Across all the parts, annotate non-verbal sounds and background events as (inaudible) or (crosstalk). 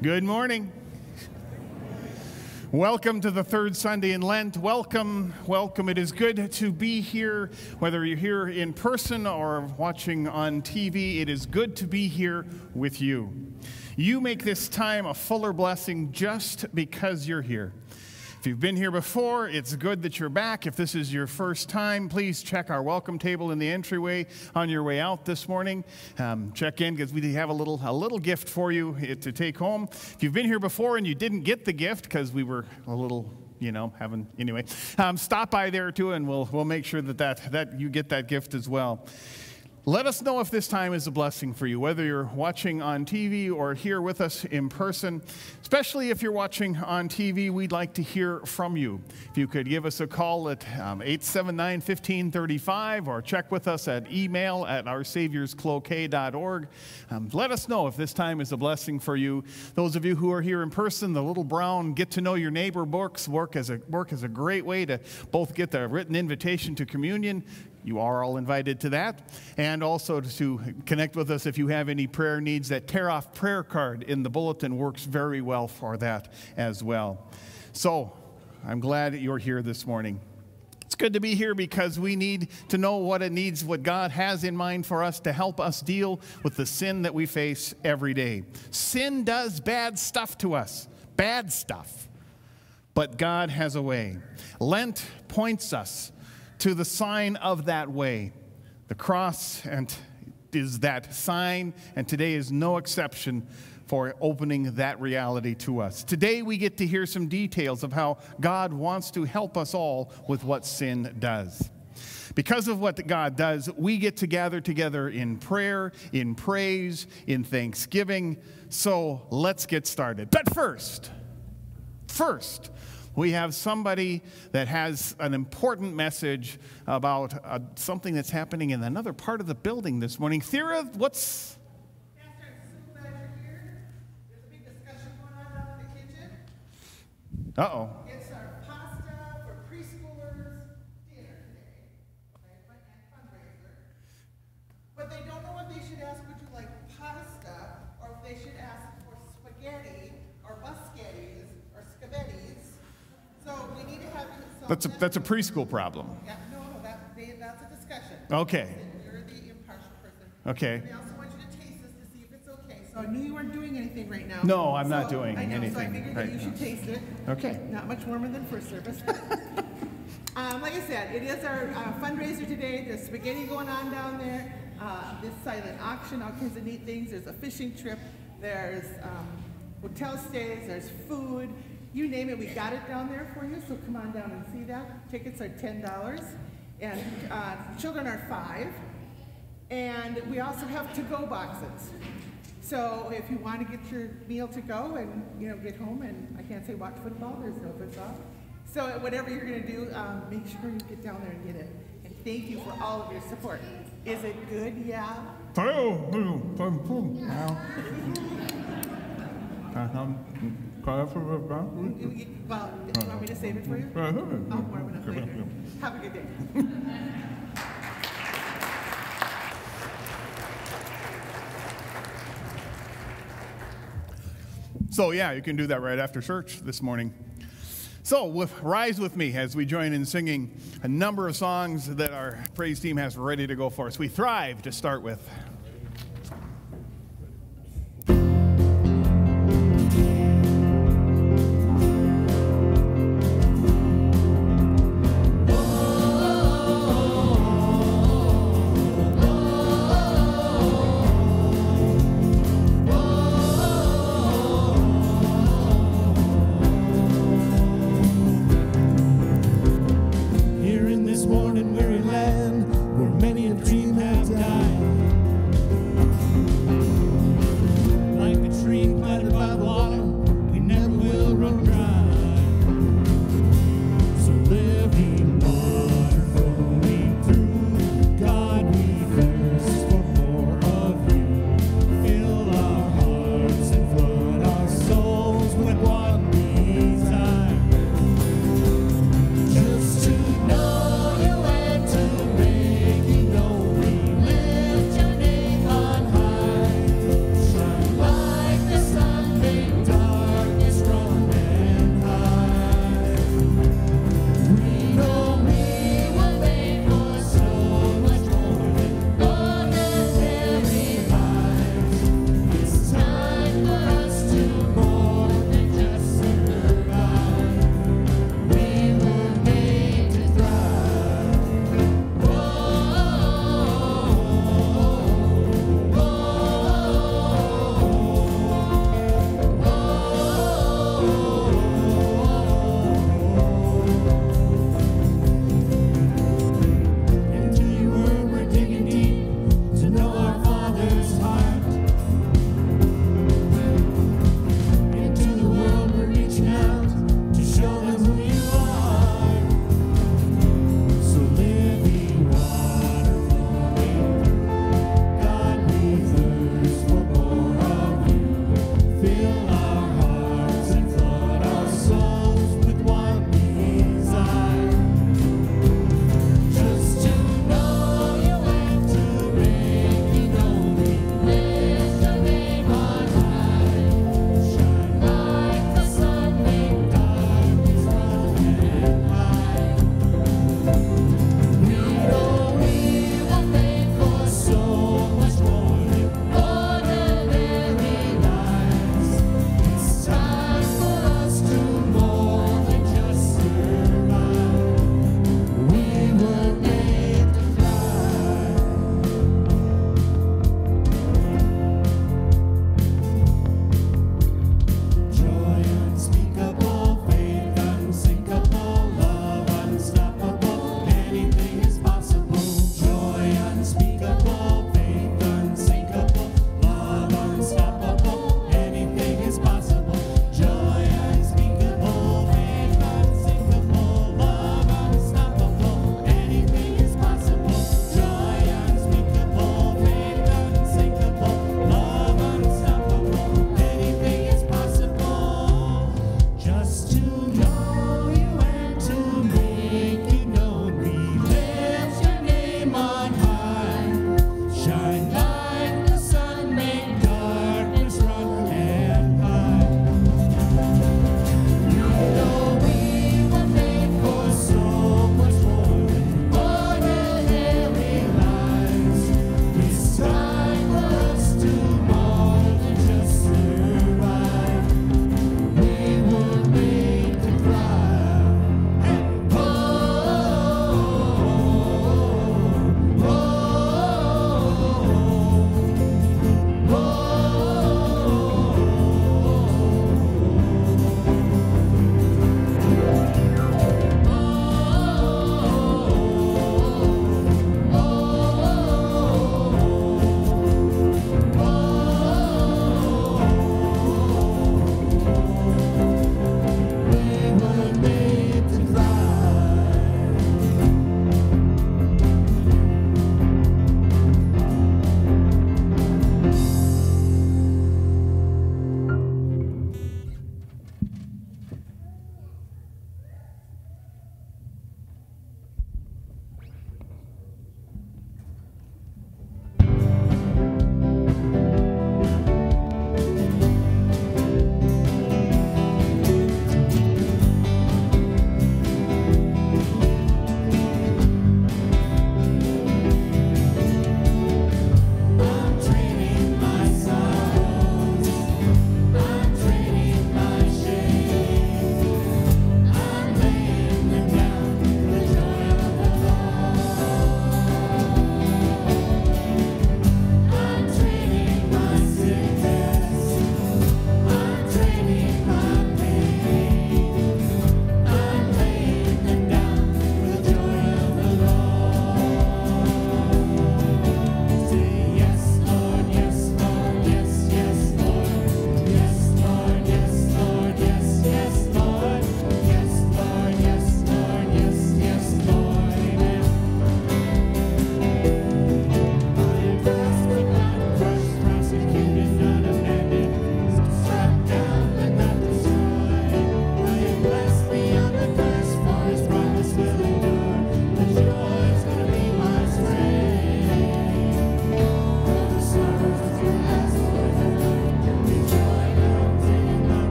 Good morning. Welcome to the third Sunday in Lent. Welcome, welcome. It is good to be here, whether you're here in person or watching on TV. It is good to be here with you. You make this time a fuller blessing just because you're here. If you've been here before, it's good that you're back. If this is your first time, please check our welcome table in the entryway on your way out this morning. Um, check in because we have a little, a little gift for you to take home. If you've been here before and you didn't get the gift because we were a little you know, having anyway. Um, stop by there too, and we'll we'll make sure that that that you get that gift as well. Let us know if this time is a blessing for you, whether you're watching on TV or here with us in person. Especially if you're watching on TV, we'd like to hear from you. If you could give us a call at um, 879 1535 or check with us at email at oursaviorscloquet.org. Um, let us know if this time is a blessing for you. Those of you who are here in person, the little brown get to know your neighbor books work as a, work as a great way to both get the written invitation to communion, you are all invited to that. And also to connect with us if you have any prayer needs. That tear off prayer card in the bulletin works very well for that as well. So I'm glad you're here this morning. It's good to be here because we need to know what it needs, what God has in mind for us to help us deal with the sin that we face every day. Sin does bad stuff to us, bad stuff. But God has a way. Lent points us to the sign of that way. The cross and is that sign, and today is no exception for opening that reality to us. Today we get to hear some details of how God wants to help us all with what sin does. Because of what God does, we get to gather together in prayer, in praise, in thanksgiving. So let's get started. But first, first, we have somebody that has an important message about uh, something that's happening in another part of the building this morning. Thera, what's. Uh oh. It's our pasta for preschoolers dinner today. fundraiser. But they don't know what they should ask. Would you like pasta? Or if they should ask for spaghetti or buskettis or scavettis. So we need to have some. That's a, that's a preschool problem. Yeah, no, no, that, they, that's a discussion. Okay. You're the impartial person. Okay. They also want you to taste this to see if it's okay. So I knew you weren't doing anything right now. No, I'm not So- doing I know, So I anything figured right that you now. should taste it. Okay. Not much warmer than first service. (laughs) Um, like I said, it is our uh, fundraiser today. There's spaghetti going on down there. Uh, this silent auction, all kinds of neat things. There's a fishing trip. There's um, hotel stays. There's food. You name it, we got it down there for you. So come on down and see that. Tickets are ten dollars, and uh, children are five. And we also have to-go boxes. So if you want to get your meal to go and, you know, get home and, I can't say watch football, there's no football. So whatever you're gonna do, um, make sure you get down there and get it. And thank you for all of your support. Is it good? Yeah? You- you- (laughs) Well, do you want me to save it for you? I'll warm it up later. Have a good day. So, yeah, you can do that right after church this morning. So, with, rise with me as we join in singing a number of songs that our praise team has ready to go for us. We thrive to start with.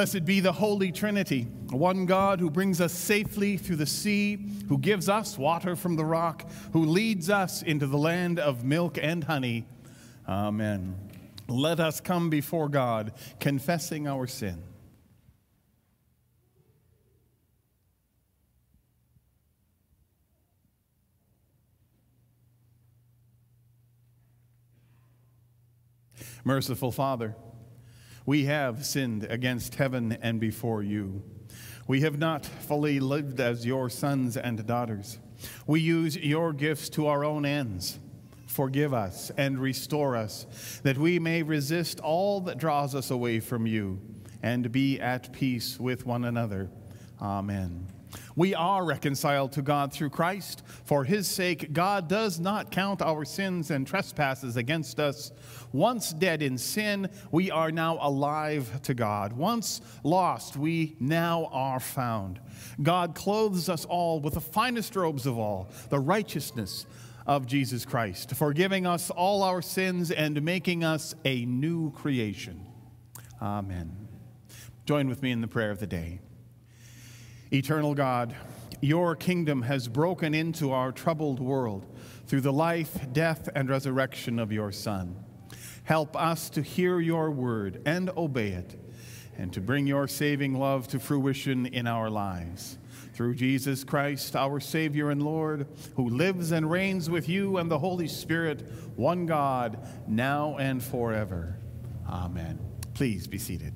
Blessed be the Holy Trinity, one God who brings us safely through the sea, who gives us water from the rock, who leads us into the land of milk and honey. Amen. Let us come before God, confessing our sin. Merciful Father, we have sinned against heaven and before you. We have not fully lived as your sons and daughters. We use your gifts to our own ends. Forgive us and restore us, that we may resist all that draws us away from you and be at peace with one another. Amen. We are reconciled to God through Christ. For his sake, God does not count our sins and trespasses against us. Once dead in sin, we are now alive to God. Once lost, we now are found. God clothes us all with the finest robes of all, the righteousness of Jesus Christ, forgiving us all our sins and making us a new creation. Amen. Join with me in the prayer of the day. Eternal God, your kingdom has broken into our troubled world through the life, death, and resurrection of your Son. Help us to hear your word and obey it, and to bring your saving love to fruition in our lives. Through Jesus Christ, our Savior and Lord, who lives and reigns with you and the Holy Spirit, one God, now and forever. Amen. Please be seated.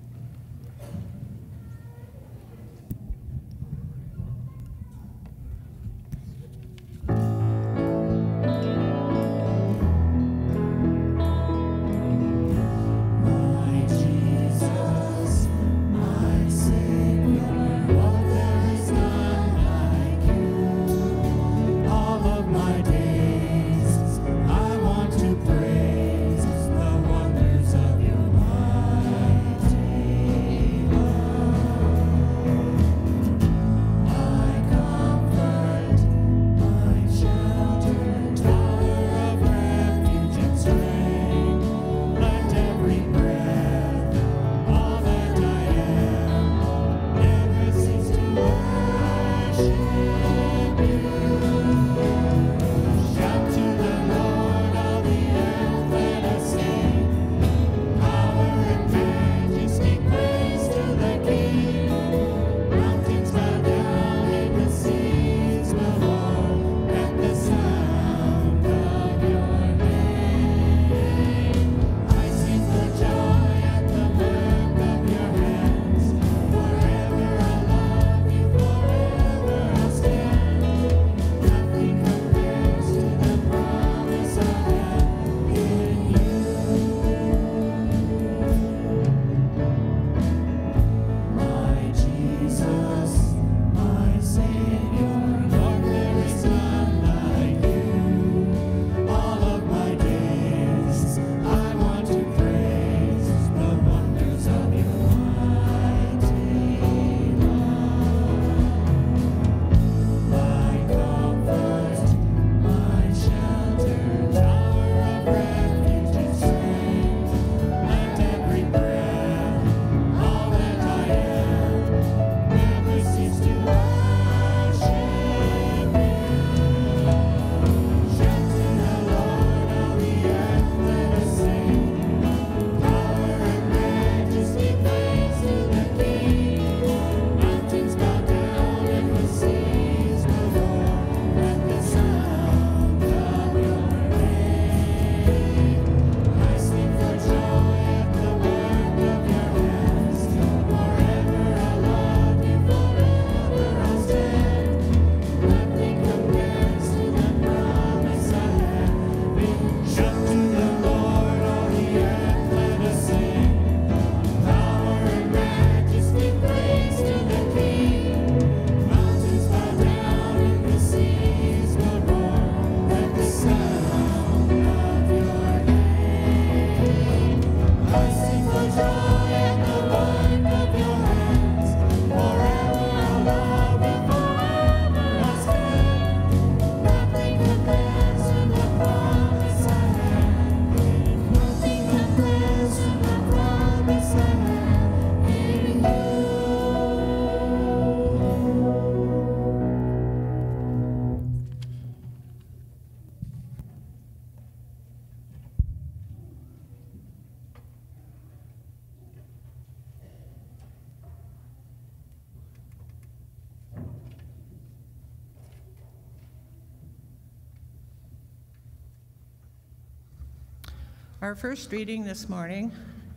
Our first reading this morning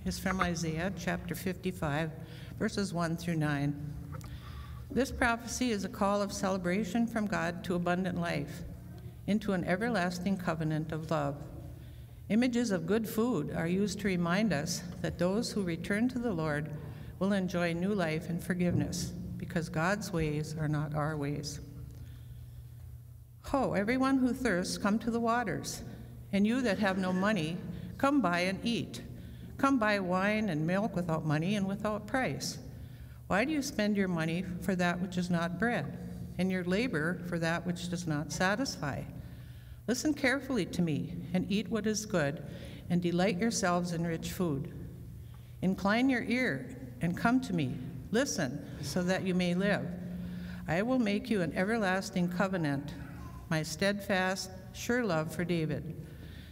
is from Isaiah chapter 55, verses 1 through 9. This prophecy is a call of celebration from God to abundant life, into an everlasting covenant of love. Images of good food are used to remind us that those who return to the Lord will enjoy new life and forgiveness, because God's ways are not our ways. Ho, everyone who thirsts, come to the waters, and you that have no money, Come buy and eat. Come buy wine and milk without money and without price. Why do you spend your money for that which is not bread, and your labor for that which does not satisfy? Listen carefully to me, and eat what is good, and delight yourselves in rich food. Incline your ear and come to me. Listen, so that you may live. I will make you an everlasting covenant, my steadfast, sure love for David.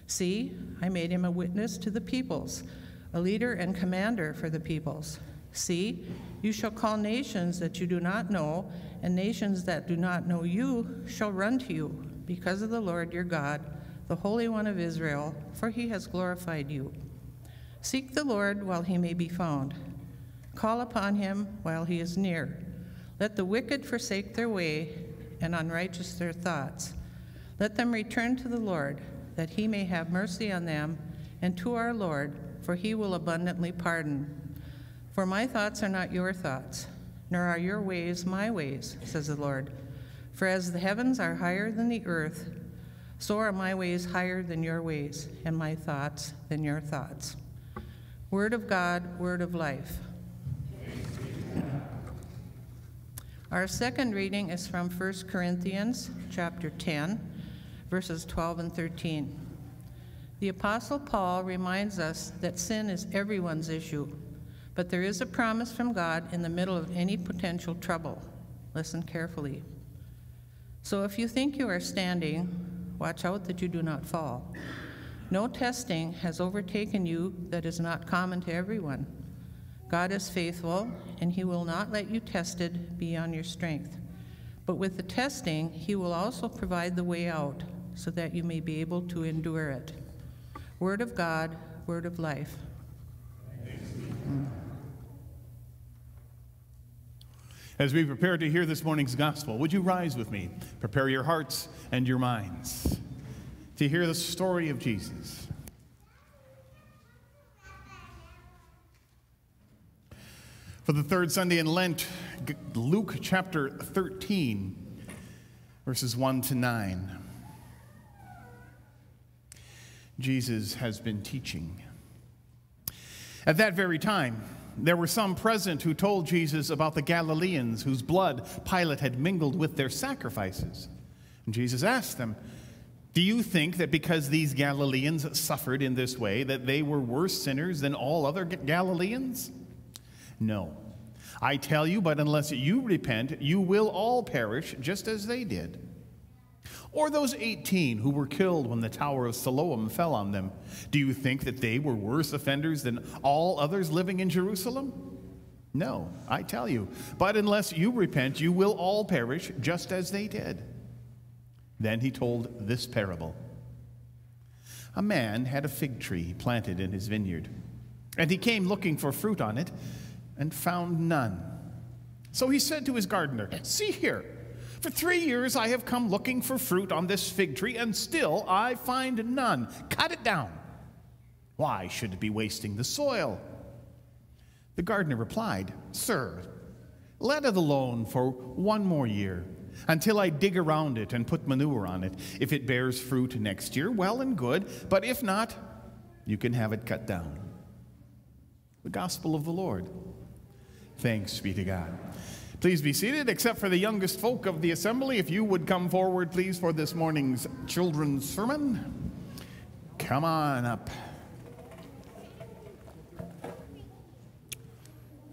See, I made him a witness to the peoples, a leader and commander for the peoples. See, you shall call nations that you do not know, and nations that do not know you shall run to you, because of the Lord your God, the Holy One of Israel, for he has glorified you. Seek the Lord while he may be found. Call upon him while he is near. Let the wicked forsake their way, and unrighteous their thoughts. Let them return to the Lord that he may have mercy on them, and to our Lord, for he will abundantly pardon. For my thoughts are not your thoughts, nor are your ways my ways, says the Lord. For as the heavens are higher than the earth, so are my ways higher than your ways, and my thoughts than your thoughts. Word of God, word of life. Our second reading is from 1 Corinthians chapter 10 verses 12 and 13. The Apostle Paul reminds us that sin is everyone's issue, but there is a promise from God in the middle of any potential trouble. Listen carefully. So if you think you are standing, watch out that you do not fall. No testing has overtaken you that is not common to everyone. God is faithful, and he will not let you tested beyond your strength. But with the testing, he will also provide the way out so that you may be able to endure it. Word of God, word of life. Mm. As we prepare to hear this morning's gospel, would you rise with me? Prepare your hearts and your minds to hear the story of Jesus. For the third Sunday in Lent, Luke chapter 13, verses 1 to 9. Jesus has been teaching. At that very time, there were some present who told Jesus about the Galileans whose blood Pilate had mingled with their sacrifices. And Jesus asked them, Do you think that because these Galileans suffered in this way, that they were worse sinners than all other Galileans? No. I tell you, but unless you repent, you will all perish just as they did. Or those 18 who were killed when the Tower of Siloam fell on them. Do you think that they were worse offenders than all others living in Jerusalem? No, I tell you. But unless you repent, you will all perish just as they did. Then he told this parable A man had a fig tree planted in his vineyard, and he came looking for fruit on it and found none. So he said to his gardener, See here. For three years I have come looking for fruit on this fig tree, and still I find none. Cut it down. Why should it be wasting the soil? The gardener replied, Sir, let it alone for one more year until I dig around it and put manure on it. If it bears fruit next year, well and good, but if not, you can have it cut down. The Gospel of the Lord. Thanks be to God. Please be seated, except for the youngest folk of the assembly. If you would come forward, please, for this morning's children's sermon. Come on up.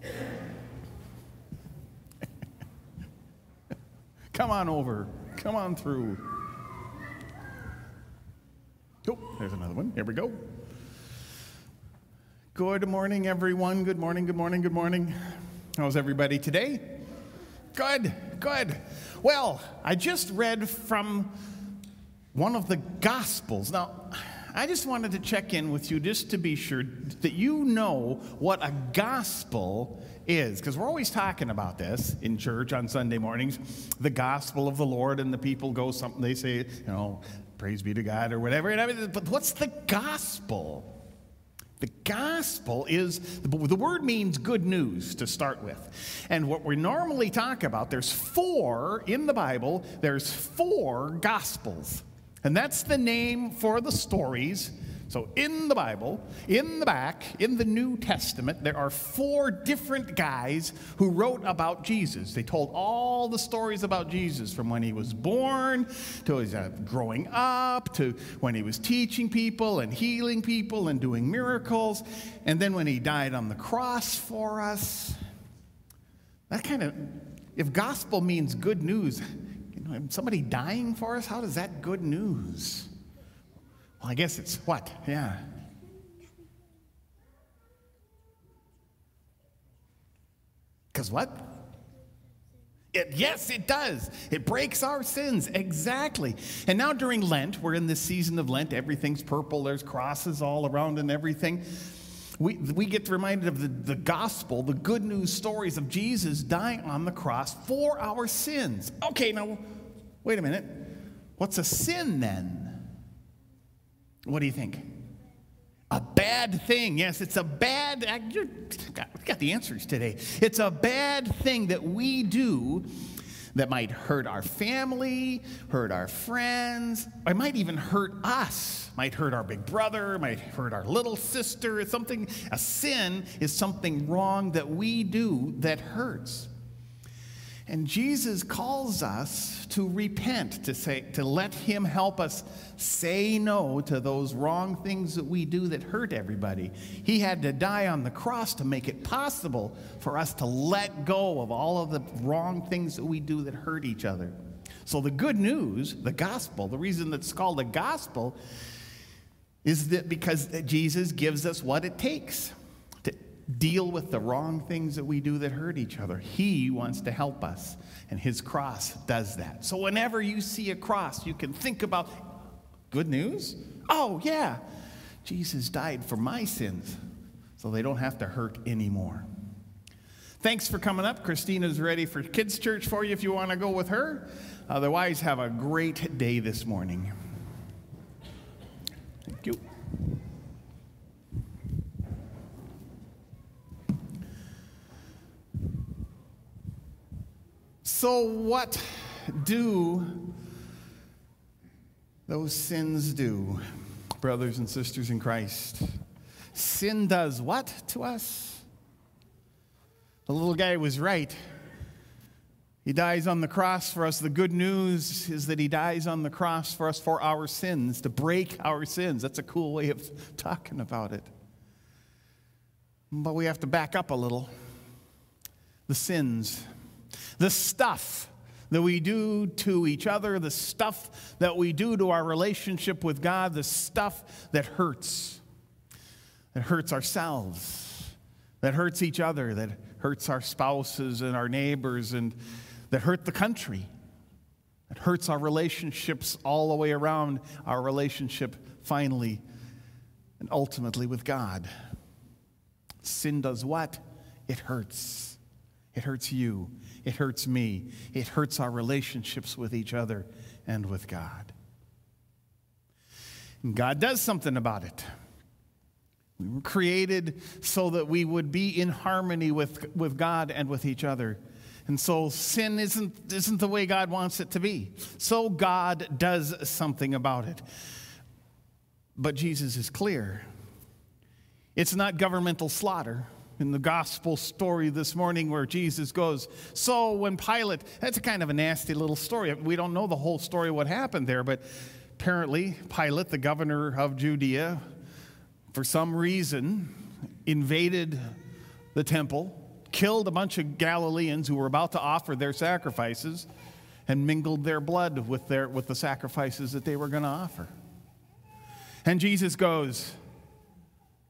(laughs) Come on over. Come on through. Oh, there's another one. Here we go. Good morning, everyone. Good morning, good morning, good morning. How's everybody today? Good, good. Well, I just read from one of the Gospels. Now, I just wanted to check in with you just to be sure that you know what a gospel is, because we're always talking about this in church on Sunday mornings the gospel of the Lord, and the people go something, they say, you know, praise be to God or whatever. And I mean, but what's the gospel? The gospel is, the word means good news to start with. And what we normally talk about, there's four in the Bible, there's four gospels. And that's the name for the stories so, in the Bible, in the back, in the New Testament, there are four different guys who wrote about Jesus. They told all the stories about Jesus from when he was born to his uh, growing up to when he was teaching people and healing people and doing miracles, and then when he died on the cross for us. That kind of, if gospel means good news, you know, somebody dying for us, how does that good news? Well, I guess it's what? Yeah. Because what? It, yes, it does. It breaks our sins. Exactly. And now during Lent, we're in this season of Lent. Everything's purple, there's crosses all around and everything. We, we get reminded of the, the gospel, the good news stories of Jesus dying on the cross for our sins. Okay, now, wait a minute. What's a sin then? What do you think? A bad thing. Yes, it's a bad. You got, got the answers today. It's a bad thing that we do that might hurt our family, hurt our friends, or might even hurt us. Might hurt our big brother, might hurt our little sister. It's something. A sin is something wrong that we do that hurts. And Jesus calls us to repent, to say, to let Him help us say no to those wrong things that we do that hurt everybody. He had to die on the cross to make it possible for us to let go of all of the wrong things that we do that hurt each other. So, the good news, the gospel, the reason that's called a gospel is that because Jesus gives us what it takes deal with the wrong things that we do that hurt each other. He wants to help us, and His cross does that. So, whenever you see a cross, you can think about good news. Oh, yeah, Jesus died for my sins, so they don't have to hurt anymore. Thanks for coming up. Christina's ready for kids' church for you if you want to go with her. Otherwise, have a great day this morning. Thank you. So, what do those sins do, brothers and sisters in Christ? Sin does what to us? The little guy was right. He dies on the cross for us. The good news is that he dies on the cross for us for our sins, to break our sins. That's a cool way of talking about it. But we have to back up a little. The sins the stuff that we do to each other, the stuff that we do to our relationship with God, the stuff that hurts, that hurts ourselves, that hurts each other, that hurts our spouses and our neighbors, and that hurt the country, that hurts our relationships all the way around, our relationship finally and ultimately with God. Sin does what? It hurts. It hurts you. It hurts me. It hurts our relationships with each other and with God. And God does something about it. We were created so that we would be in harmony with, with God and with each other. And so sin isn't, isn't the way God wants it to be. So God does something about it. But Jesus is clear it's not governmental slaughter in the gospel story this morning where Jesus goes, So when Pilate, that's a kind of a nasty little story. We don't know the whole story, what happened there, but apparently Pilate, the governor of Judea, for some reason invaded the temple, killed a bunch of Galileans who were about to offer their sacrifices, and mingled their blood with, their, with the sacrifices that they were going to offer. And Jesus goes,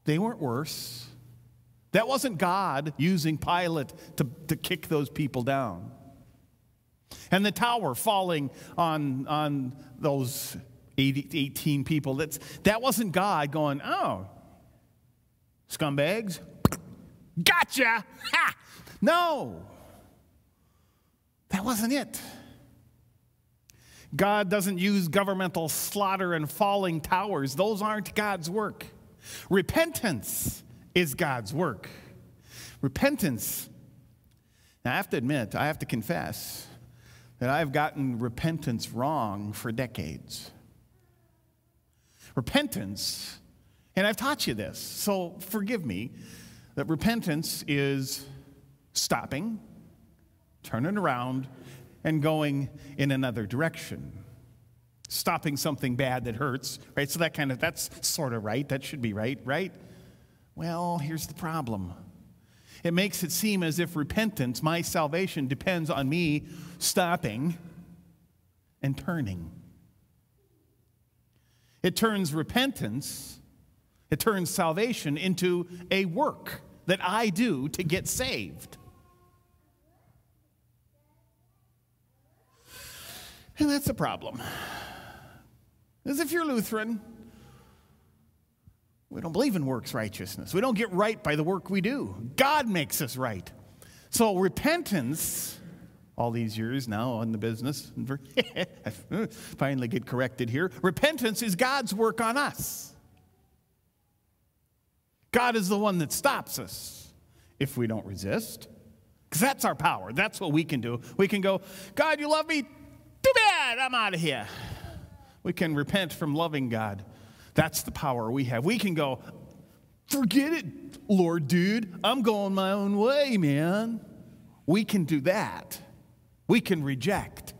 They weren't worse. That wasn't God using Pilate to, to kick those people down. And the tower falling on, on those 18 people. That's, that wasn't God going, oh, scumbags, gotcha. Ha! No, that wasn't it. God doesn't use governmental slaughter and falling towers, those aren't God's work. Repentance is God's work. Repentance. Now, I have to admit, I have to confess that I've gotten repentance wrong for decades. Repentance, and I've taught you this, so forgive me, that repentance is stopping, turning around, and going in another direction. Stopping something bad that hurts, right? So that kind of, that's sort of right. That should be right, right? Well, here's the problem. It makes it seem as if repentance, my salvation, depends on me stopping and turning. It turns repentance, it turns salvation into a work that I do to get saved. And that's a problem. As if you're Lutheran, we don't believe in works righteousness. We don't get right by the work we do. God makes us right. So repentance, all these years now on the business, I (laughs) finally get corrected here. Repentance is God's work on us. God is the one that stops us if we don't resist. Because that's our power. That's what we can do. We can go, God, you love me? Too bad, I'm out of here. We can repent from loving God. That's the power we have. We can go, forget it, Lord, dude. I'm going my own way, man. We can do that. We can reject.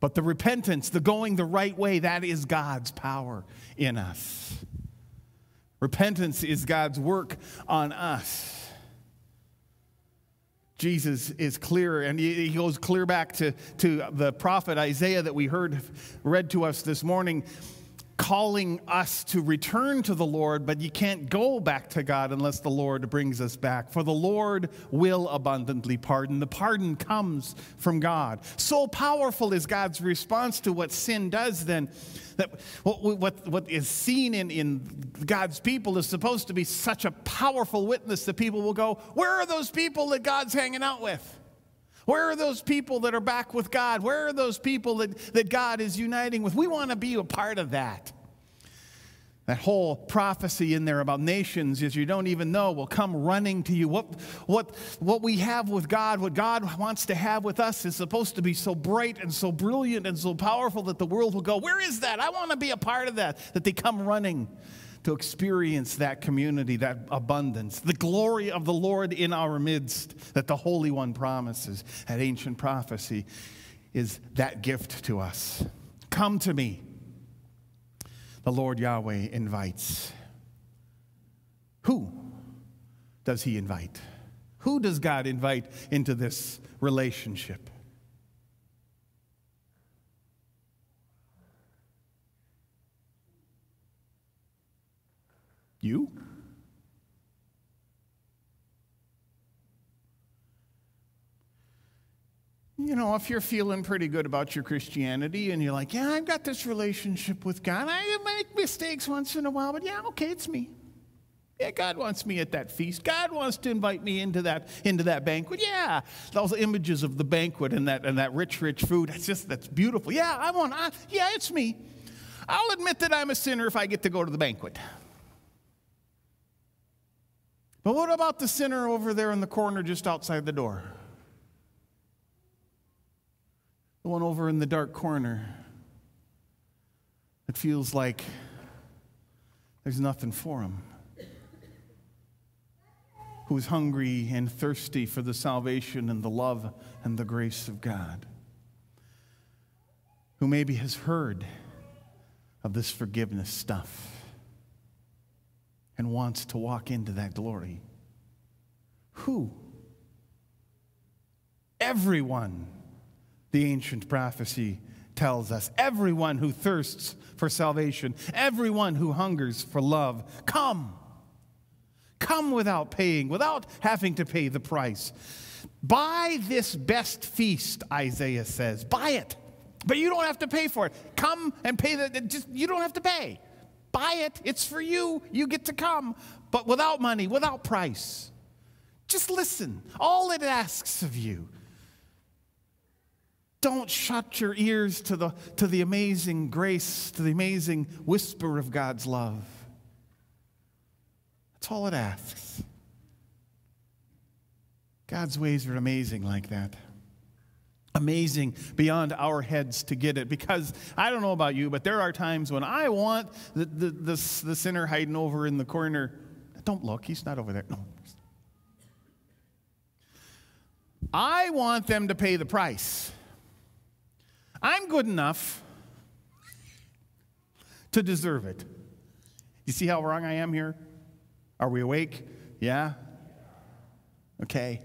But the repentance, the going the right way, that is God's power in us. Repentance is God's work on us. Jesus is clear, and he goes clear back to, to the prophet Isaiah that we heard read to us this morning calling us to return to the Lord, but you can't go back to God unless the Lord brings us back. For the Lord will abundantly pardon. The pardon comes from God. So powerful is God's response to what sin does, then, that what, what, what is seen in, in God's people is supposed to be such a powerful witness that people will go, Where are those people that God's hanging out with? Where are those people that are back with God? Where are those people that, that God is uniting with? We want to be a part of that. That whole prophecy in there about nations as you don't even know will come running to you. What, what, what we have with God, what God wants to have with us, is supposed to be so bright and so brilliant and so powerful that the world will go, Where is that? I want to be a part of that. That they come running to experience that community, that abundance, the glory of the Lord in our midst that the Holy One promises. That ancient prophecy is that gift to us. Come to me, the Lord Yahweh invites. Who does he invite? Who does God invite into this relationship? You? You know, if you're feeling pretty good about your Christianity and you're like, yeah, I've got this relationship with God. I make mistakes once in a while, but yeah, okay, it's me. Yeah, God wants me at that feast. God wants to invite me into that into that banquet. Yeah, those images of the banquet and that and that rich, rich food. That's just that's beautiful. Yeah, I want. I, yeah, it's me. I'll admit that I'm a sinner if I get to go to the banquet. But what about the sinner over there in the corner just outside the door? The one over in the dark corner It feels like there's nothing for him. Who's hungry and thirsty for the salvation and the love and the grace of God. Who maybe has heard of this forgiveness stuff and wants to walk into that glory. Who? Everyone, the ancient prophecy tells us. Everyone who thirsts for salvation, everyone who hungers for love, come. Come without paying, without having to pay the price. Buy this best feast, Isaiah says. Buy it. But you don't have to pay for it. Come and pay the, just, you don't have to pay. Buy it, it's for you. You get to come, but without money, without price. Just listen. All it asks of you. Don't shut your ears to the, to the amazing grace, to the amazing whisper of God's love. That's all it asks. God's ways are amazing like that amazing beyond our heads to get it. Because I don't know about you, but there are times when I want the, the, the, the sinner hiding over in the corner. Don't look, he's not over there. No. I want them to pay the price. I'm good enough to deserve it. You see how wrong I am here? Are we awake? Yeah? Okay.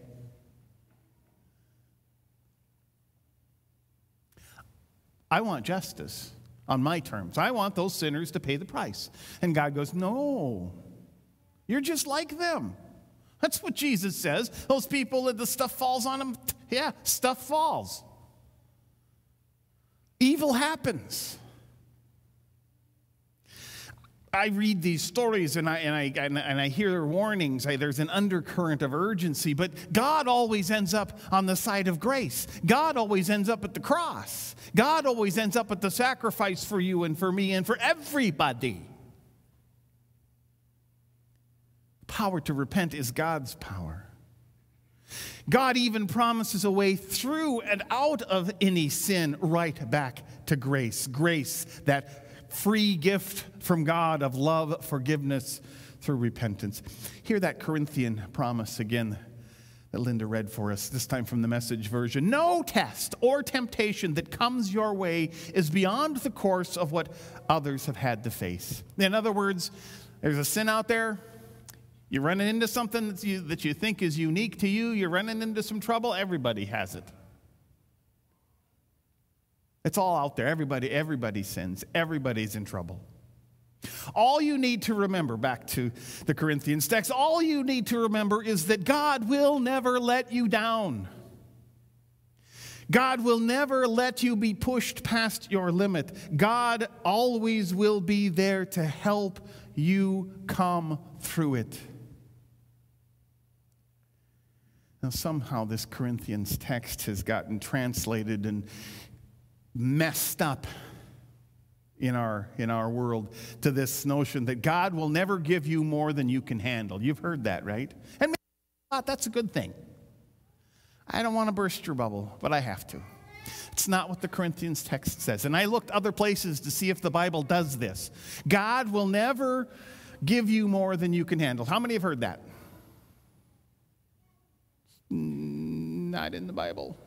I want justice on my terms. I want those sinners to pay the price. And God goes, No, you're just like them. That's what Jesus says. Those people the stuff falls on them, yeah, stuff falls. Evil happens. I read these stories and I, and I, and, I hear their warnings. I, there's an undercurrent of urgency, but God always ends up on the side of grace. God always ends up at the cross. God always ends up at the sacrifice for you and for me and for everybody. Power to repent is God's power. God even promises a way through and out of any sin right back to grace. Grace that free gift from God of love, forgiveness through repentance. Hear that Corinthian promise again that Linda read for us, this time from the message version. No test or temptation that comes your way is beyond the course of what others have had to face. In other words, there's a sin out there. You're running into something that you, that you think is unique to you. You're running into some trouble. Everybody has it. It's all out there. Everybody, everybody sins. Everybody's in trouble. All you need to remember, back to the Corinthians text, all you need to remember is that God will never let you down. God will never let you be pushed past your limit. God always will be there to help you come through it. Now, somehow, this Corinthians text has gotten translated and messed up in our, in our world to this notion that God will never give you more than you can handle. You've heard that, right? And maybe ah, that's a good thing. I don't want to burst your bubble, but I have to. It's not what the Corinthians text says. And I looked other places to see if the Bible does this. God will never give you more than you can handle. How many have heard that? Not in the Bible.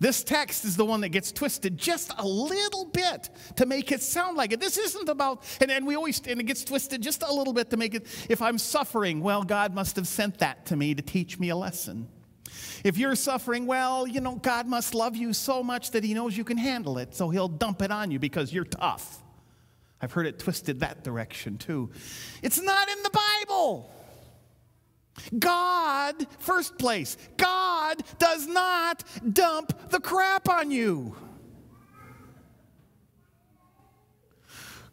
This text is the one that gets twisted just a little bit to make it sound like it. This isn't about, and, and we always, and it gets twisted just a little bit to make it, if I'm suffering, well, God must have sent that to me to teach me a lesson. If you're suffering, well, you know, God must love you so much that He knows you can handle it, so He'll dump it on you because you're tough. I've heard it twisted that direction too. It's not in the Bible. God, first place, God does not dump the crap on you.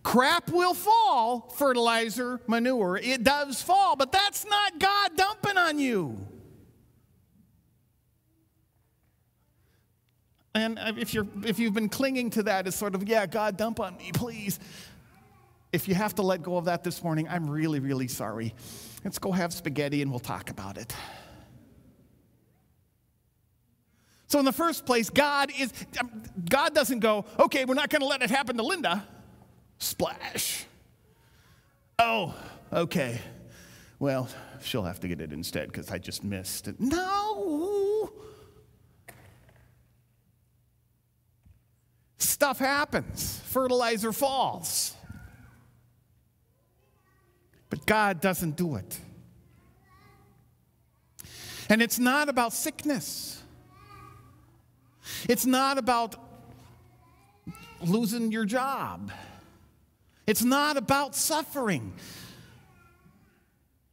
Crap will fall, fertilizer, manure, it does fall, but that's not God dumping on you. And if, you're, if you've been clinging to that as sort of, yeah, God, dump on me, please. If you have to let go of that this morning, I'm really, really sorry. Let's go have spaghetti and we'll talk about it. So, in the first place, God is God doesn't go, okay, we're not going to let it happen to Linda. Splash. Oh, okay. Well, she'll have to get it instead because I just missed it. No. Stuff happens. Fertilizer falls. But God doesn't do it. And it's not about sickness. It's not about losing your job. It's not about suffering.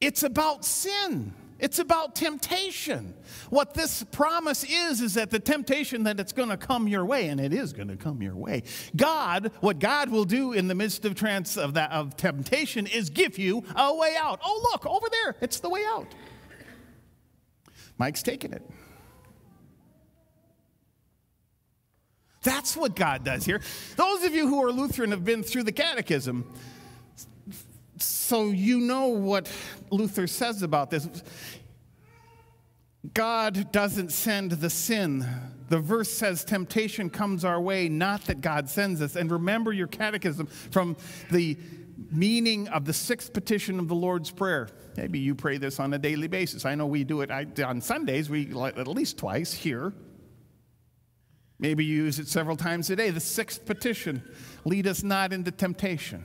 It's about sin. It's about temptation. What this promise is, is that the temptation that it's going to come your way, and it is going to come your way. God, what God will do in the midst of trance of that of temptation is give you a way out. Oh, look, over there, it's the way out. Mike's taking it. That's what God does here. Those of you who are Lutheran have been through the catechism, so you know what Luther says about this. God doesn't send the sin. The verse says temptation comes our way, not that God sends us. And remember your catechism from the meaning of the sixth petition of the Lord's Prayer. Maybe you pray this on a daily basis. I know we do it on Sundays, we at least twice here. Maybe you use it several times a day. The sixth petition lead us not into temptation,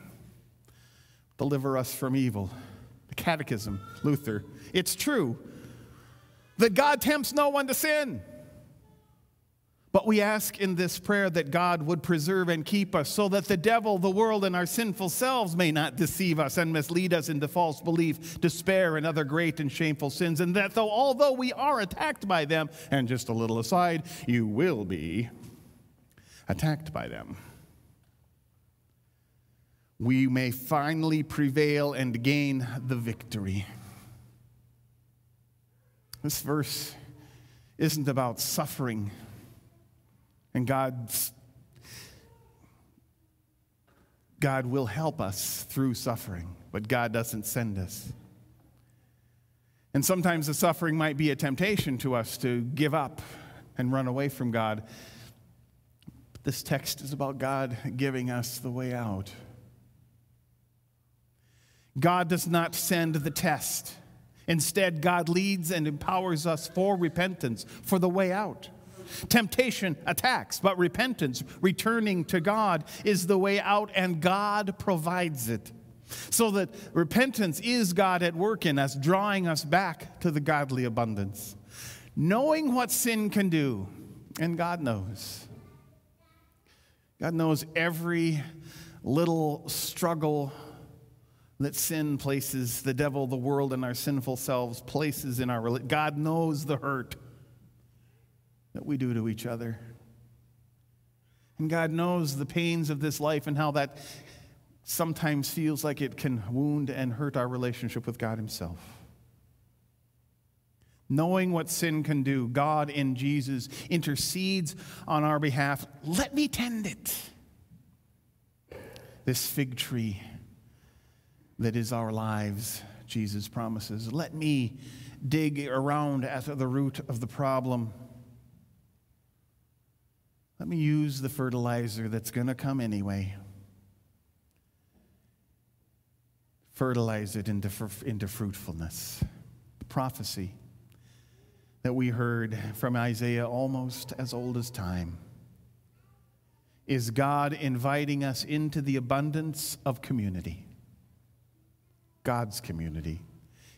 deliver us from evil. Catechism, Luther. It's true that God tempts no one to sin. But we ask in this prayer that God would preserve and keep us so that the devil, the world, and our sinful selves may not deceive us and mislead us into false belief, despair, and other great and shameful sins. And that though, although we are attacked by them, and just a little aside, you will be attacked by them, we may finally prevail and gain the victory. This verse isn't about suffering and God's God will help us through suffering, but God doesn't send us. And sometimes the suffering might be a temptation to us to give up and run away from God. But this text is about God giving us the way out. God does not send the test. Instead, God leads and empowers us for repentance, for the way out. Temptation attacks, but repentance, returning to God, is the way out, and God provides it. So that repentance is God at work in us, drawing us back to the godly abundance. Knowing what sin can do, and God knows. God knows every little struggle that sin places, the devil, the world, and our sinful selves places in our God knows the hurt that we do to each other. And God knows the pains of this life and how that sometimes feels like it can wound and hurt our relationship with God Himself. Knowing what sin can do, God in Jesus intercedes on our behalf. Let me tend it. This fig tree that is our lives, Jesus promises. Let me dig around at the root of the problem. Let me use the fertilizer that's going to come anyway. Fertilize it into, into fruitfulness. The prophecy that we heard from Isaiah almost as old as time is God inviting us into the abundance of community, God's community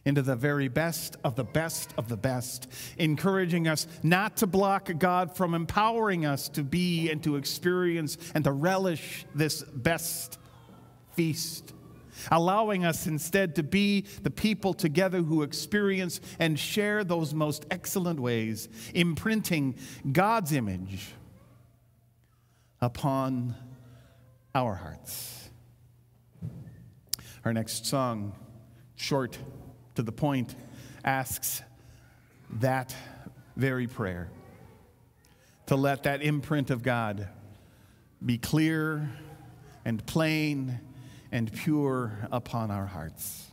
into the very best of the best of the best, encouraging us not to block God from empowering us to be and to experience and to relish this best feast. Allowing us instead to be the people together who experience and share those most excellent ways, imprinting God's image upon our hearts. Our next song, short to the point, asks that very prayer to let that imprint of God be clear and plain and pure upon our hearts.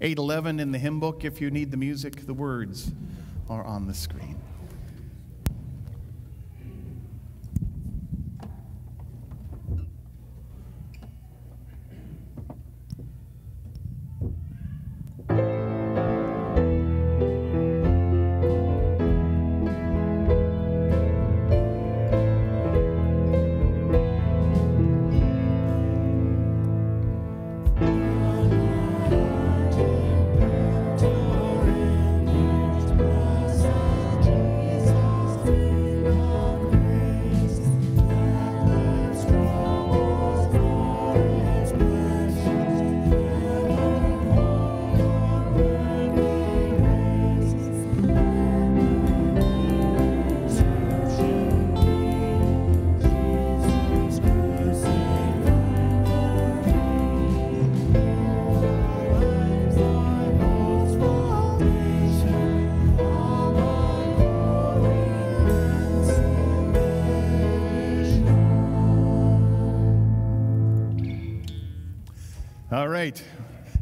Eight eleven in the hymn book. If you need the music, the words are on the screen.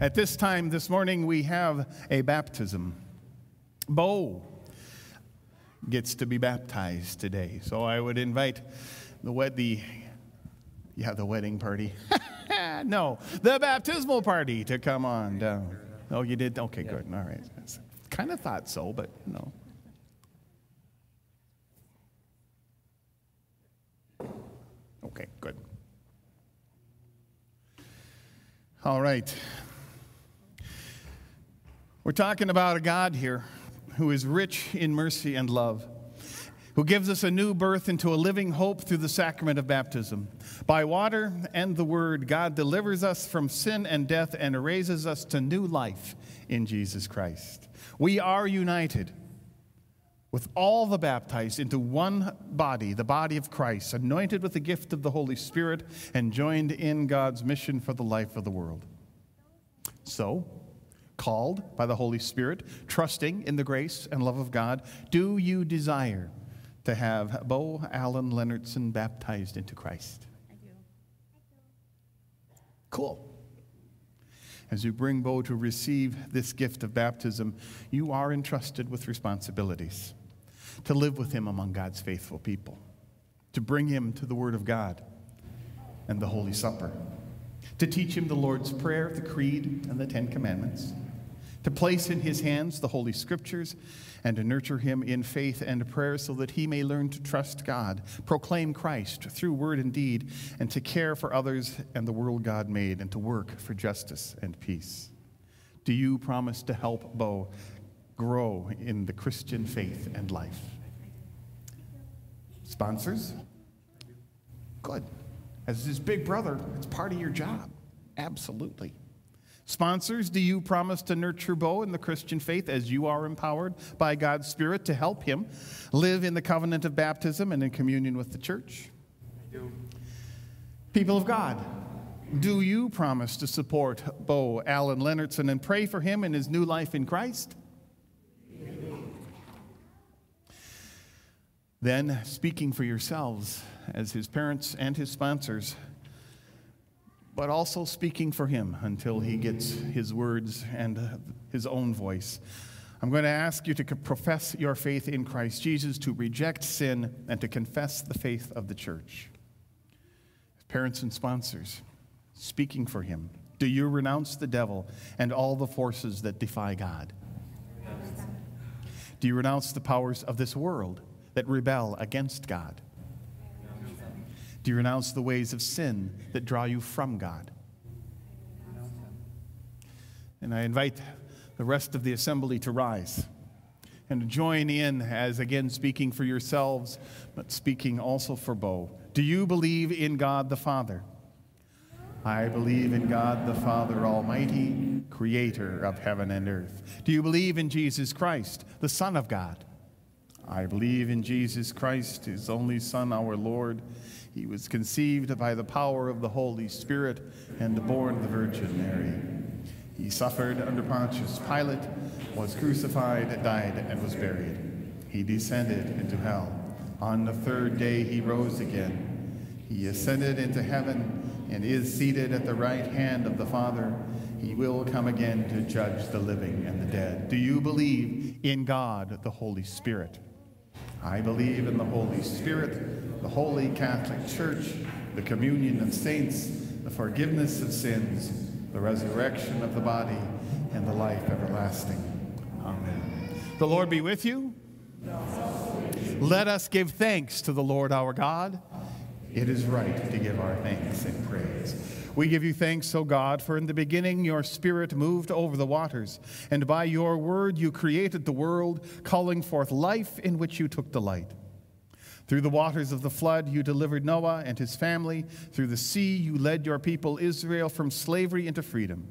At this time this morning, we have a baptism. Bo gets to be baptized today. So I would invite the wed the yeah, the wedding party. (laughs) no, the baptismal party to come on down. Oh, you did? Okay, good. All right. Kind of thought so, but no. Okay, good. All right. We're talking about a God here who is rich in mercy and love, who gives us a new birth into a living hope through the sacrament of baptism. By water and the word, God delivers us from sin and death and raises us to new life in Jesus Christ. We are united with all the baptized into one body, the body of Christ, anointed with the gift of the Holy Spirit, and joined in God's mission for the life of the world. So, called by the Holy Spirit, trusting in the grace and love of God, do you desire to have Bo Allen Leonardson baptized into Christ? I do. Cool. As you bring Bo to receive this gift of baptism, you are entrusted with responsibilities to live with him among God's faithful people, to bring him to the Word of God and the Holy Supper, to teach him the Lord's Prayer, the Creed, and the Ten Commandments, to place in his hands the Holy Scriptures, and to nurture him in faith and prayer so that he may learn to trust God, proclaim Christ through word and deed, and to care for others and the world God made, and to work for justice and peace. Do you promise to help Bo grow in the Christian faith and life. Sponsors? Good. As his big brother, it's part of your job. Absolutely. Sponsors, do you promise to nurture Bo in the Christian faith as you are empowered by God's Spirit to help him live in the covenant of baptism and in communion with the church? I do. People of God, do you promise to support Bo Allen Leonardson and pray for him in his new life in Christ? Then, speaking for yourselves as his parents and his sponsors, but also speaking for him until he gets his words and uh, his own voice. I'm going to ask you to profess your faith in Christ Jesus, to reject sin, and to confess the faith of the church. Parents and sponsors, speaking for him, do you renounce the devil and all the forces that defy God? Do you renounce the powers of this world? that rebel against God? Do you renounce the ways of sin that draw you from God? And I invite the rest of the assembly to rise and to join in as again speaking for yourselves, but speaking also for Bo. Do you believe in God the Father? I believe in God the Father Almighty, creator of heaven and earth. Do you believe in Jesus Christ, the Son of God? I believe in Jesus Christ, his only Son, our Lord. He was conceived by the power of the Holy Spirit and born the Virgin Mary. He suffered under Pontius Pilate, was crucified, died, and was buried. He descended into hell. On the third day, he rose again. He ascended into heaven and is seated at the right hand of the Father. He will come again to judge the living and the dead. Do you believe in God, the Holy Spirit? I believe in the Holy Spirit, the Holy Catholic Church, the communion of saints, the forgiveness of sins, the resurrection of the body, and the life everlasting. Amen. The Lord be with you. Let us give thanks to the Lord our God. It is right to give our thanks and praise. We give you thanks, O God, for in the beginning your Spirit moved over the waters, and by your word you created the world, calling forth life in which you took delight. Through the waters of the flood, you delivered Noah and his family. Through the sea, you led your people Israel from slavery into freedom.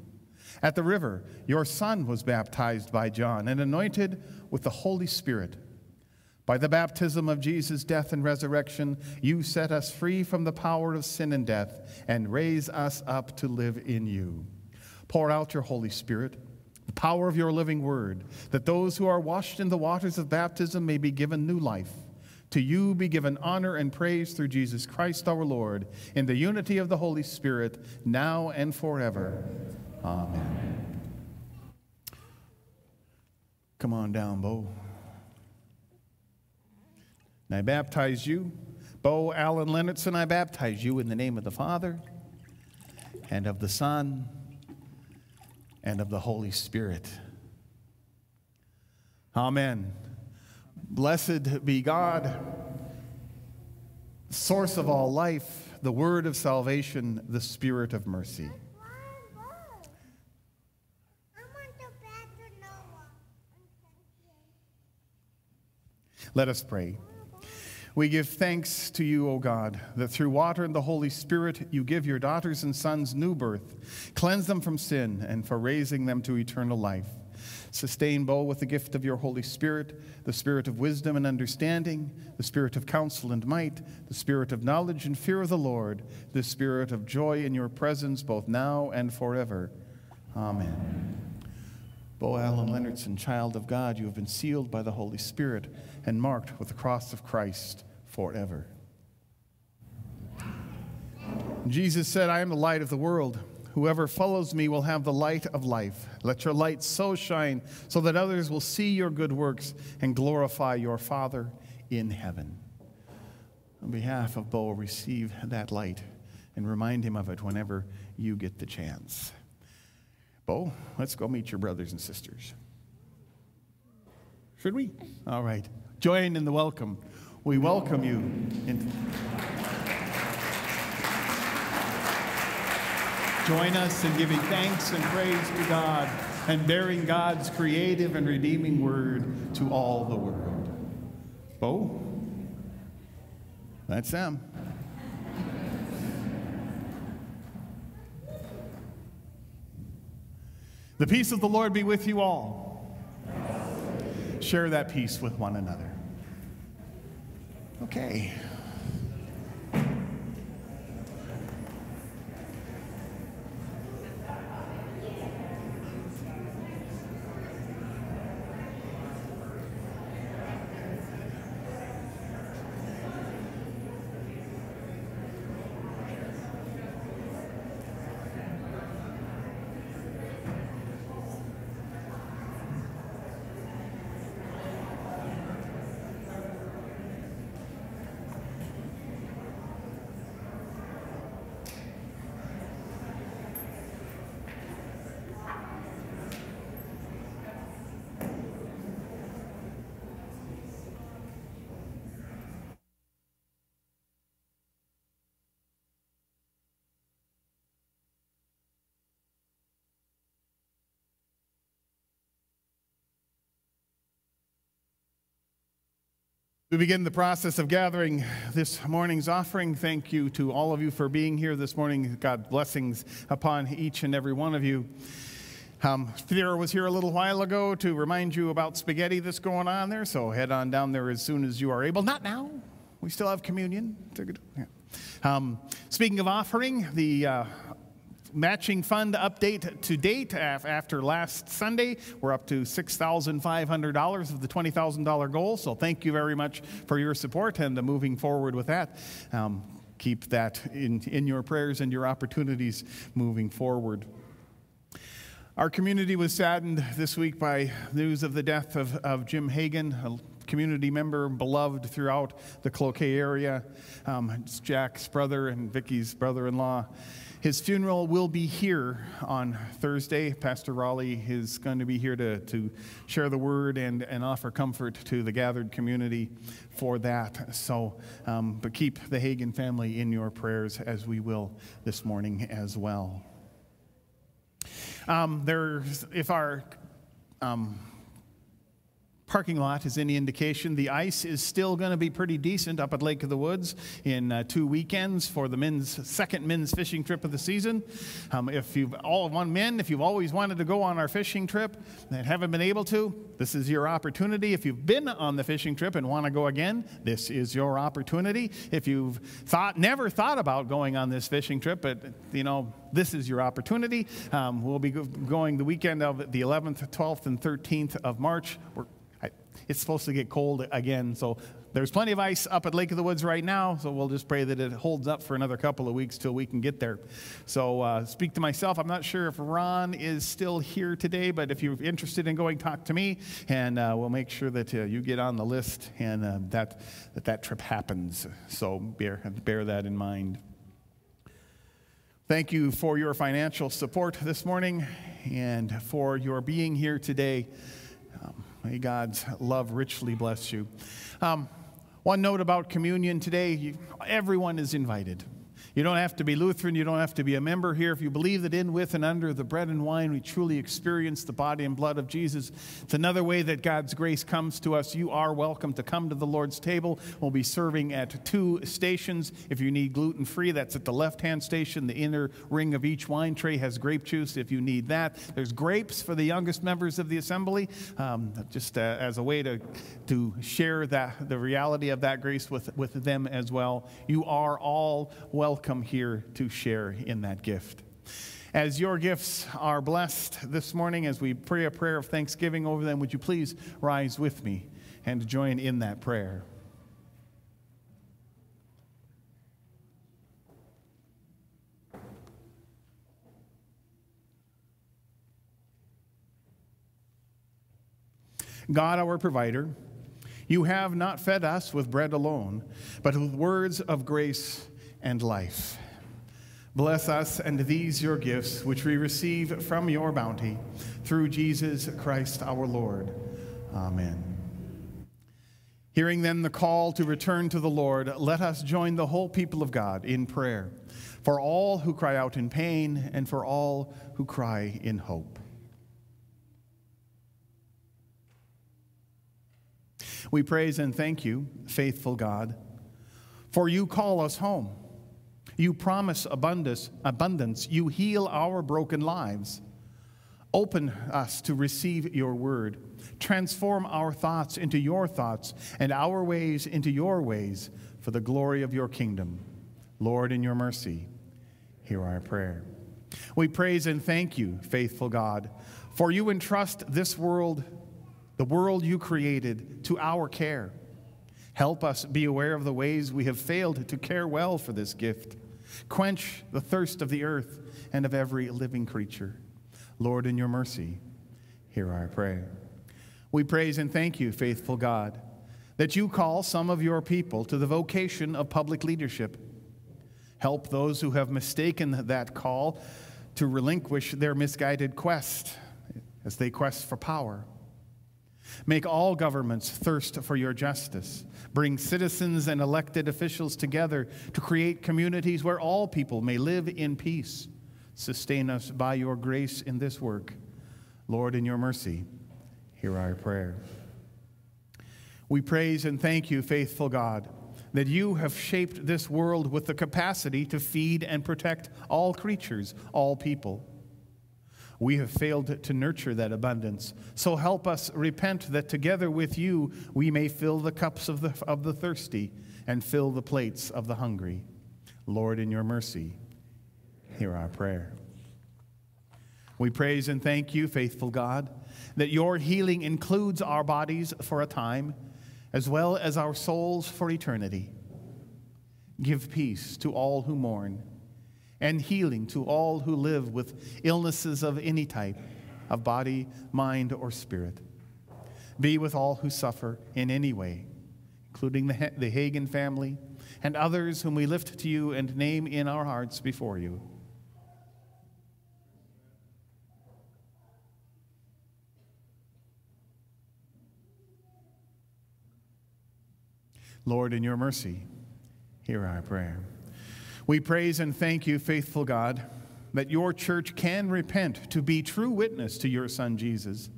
At the river, your son was baptized by John and anointed with the Holy Spirit. By the baptism of Jesus' death and resurrection, you set us free from the power of sin and death and raise us up to live in you. Pour out your Holy Spirit, the power of your living word, that those who are washed in the waters of baptism may be given new life. To you be given honor and praise through Jesus Christ our Lord, in the unity of the Holy Spirit, now and forever. Amen. Come on down, Bo. And I baptize you, Bo Allen Leonardson, I baptize you in the name of the Father and of the Son and of the Holy Spirit. Amen. Blessed be God, source of all life, the word of salvation, the spirit of mercy. Let us pray. We give thanks to you, O God, that through water and the Holy Spirit you give your daughters and sons new birth, cleanse them from sin, and for raising them to eternal life. Sustain Bo with the gift of your Holy Spirit, the spirit of wisdom and understanding, the spirit of counsel and might, the spirit of knowledge and fear of the Lord, the spirit of joy in your presence both now and forever. Amen. Bo Allen Leonardson, child of God, you have been sealed by the Holy Spirit and marked with the cross of Christ forever. Jesus said, I am the light of the world. Whoever follows me will have the light of life. Let your light so shine so that others will see your good works and glorify your Father in heaven. On behalf of Bo, receive that light and remind him of it whenever you get the chance. Bo, let's go meet your brothers and sisters. Should we? All right. Join in the welcome. We welcome you. In- Join us in giving thanks and praise to God and bearing God's creative and redeeming word to all the world. Bo? That's them. The peace of the Lord be with you all. Share that peace with one another. Okay. We begin the process of gathering this morning's offering. Thank you to all of you for being here this morning. God blessings upon each and every one of you. Um, was here a little while ago to remind you about spaghetti that's going on there, so head on down there as soon as you are able. Not now. We still have communion. Um, speaking of offering, the uh, matching fund update to date after last Sunday. We're up to $6,500 of the $20,000 goal. So thank you very much for your support and the moving forward with that. Um, keep that in, in your prayers and your opportunities moving forward. Our community was saddened this week by news of the death of, of Jim Hagan, a community member, beloved throughout the Cloquet area. Um, it's Jack's brother and Vicky's brother in law. His funeral will be here on Thursday. Pastor Raleigh is going to be here to, to share the word and, and offer comfort to the gathered community for that. So, um, but keep the Hagan family in your prayers as we will this morning as well. Um, there's, if our um, parking lot is any indication, the ice is still going to be pretty decent up at Lake of the Woods in uh, two weekends for the men's second men's fishing trip of the season. Um, if you've all one men, if you've always wanted to go on our fishing trip and haven't been able to, this is your opportunity. If you've been on the fishing trip and want to go again, this is your opportunity. If you've thought never thought about going on this fishing trip, but you know this is your opportunity. Um, we'll be going the weekend of the 11th, 12th, and 13th of March. We're it's supposed to get cold again. So there's plenty of ice up at Lake of the Woods right now, so we'll just pray that it holds up for another couple of weeks till we can get there. So, uh, speak to myself. I'm not sure if Ron is still here today, but if you're interested in going, talk to me, and uh, we'll make sure that uh, you get on the list and uh, that, that that trip happens. So, bear, bear that in mind. Thank you for your financial support this morning and for your being here today. May God's love richly bless you. Um, one note about communion today everyone is invited. You don't have to be Lutheran, you don't have to be a member here. If you believe that in, with, and under the bread and wine we truly experience the body and blood of Jesus, it's another way that God's grace comes to us. You are welcome to come to the Lord's table. We'll be serving at two stations. If you need gluten free, that's at the left hand station. The inner ring of each wine tray has grape juice if you need that. There's grapes for the youngest members of the assembly, um, just uh, as a way to, to share that, the reality of that grace with, with them as well. You are all welcome come here to share in that gift. As your gifts are blessed this morning, as we pray a prayer of thanksgiving over them, would you please rise with me and join in that prayer? God, our provider, you have not fed us with bread alone, but with words of grace and life. Bless us and these your gifts, which we receive from your bounty, through Jesus Christ our Lord. Amen. Hearing then the call to return to the Lord, let us join the whole people of God in prayer for all who cry out in pain and for all who cry in hope. We praise and thank you, faithful God, for you call us home. You promise abundance, abundance. You heal our broken lives. Open us to receive your word. Transform our thoughts into your thoughts and our ways into your ways for the glory of your kingdom. Lord, in your mercy, hear our prayer. We praise and thank you, faithful God, for you entrust this world, the world you created, to our care. Help us be aware of the ways we have failed to care well for this gift. Quench the thirst of the earth and of every living creature. Lord, in your mercy, hear our prayer. We praise and thank you, faithful God, that you call some of your people to the vocation of public leadership. Help those who have mistaken that call to relinquish their misguided quest as they quest for power. Make all governments thirst for your justice. Bring citizens and elected officials together to create communities where all people may live in peace. Sustain us by your grace in this work. Lord, in your mercy, hear our prayer. We praise and thank you, faithful God, that you have shaped this world with the capacity to feed and protect all creatures, all people. We have failed to nurture that abundance. So help us repent that together with you we may fill the cups of the, of the thirsty and fill the plates of the hungry. Lord, in your mercy, hear our prayer. We praise and thank you, faithful God, that your healing includes our bodies for a time as well as our souls for eternity. Give peace to all who mourn and healing to all who live with illnesses of any type, of body, mind, or spirit. Be with all who suffer in any way, including the, the Hagen family and others whom we lift to you and name in our hearts before you. Lord, in your mercy, hear our prayer. We praise and thank you, faithful God, that your church can repent to be true witness to your Son Jesus.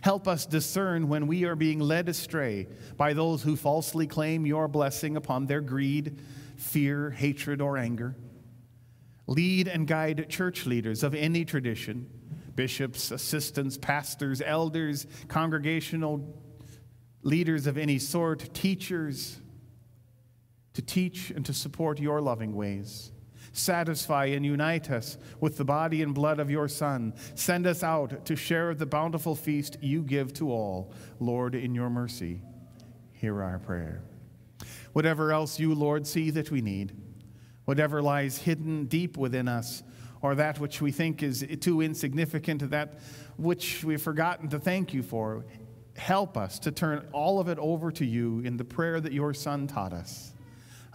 Help us discern when we are being led astray by those who falsely claim your blessing upon their greed, fear, hatred, or anger. Lead and guide church leaders of any tradition bishops, assistants, pastors, elders, congregational leaders of any sort, teachers, to teach and to support your loving ways. Satisfy and unite us with the body and blood of your Son. Send us out to share the bountiful feast you give to all. Lord, in your mercy, hear our prayer. Whatever else you, Lord, see that we need, whatever lies hidden deep within us, or that which we think is too insignificant, that which we've forgotten to thank you for, help us to turn all of it over to you in the prayer that your Son taught us.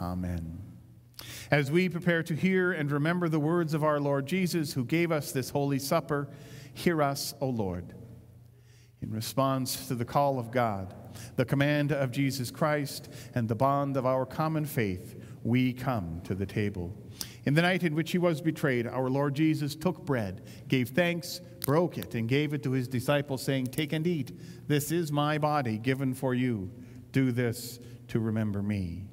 Amen. As we prepare to hear and remember the words of our Lord Jesus, who gave us this holy supper, hear us, O Lord. In response to the call of God, the command of Jesus Christ, and the bond of our common faith, we come to the table. In the night in which he was betrayed, our Lord Jesus took bread, gave thanks, broke it, and gave it to his disciples, saying, Take and eat. This is my body given for you. Do this to remember me